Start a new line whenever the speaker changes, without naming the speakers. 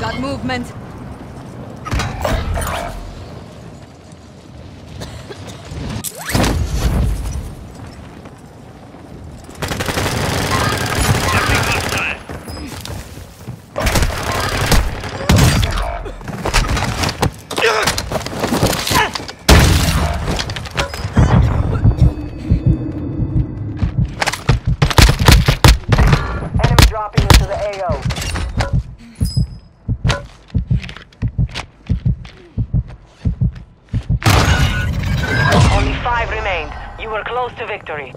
Got movement.
Five remained. You were close to victory.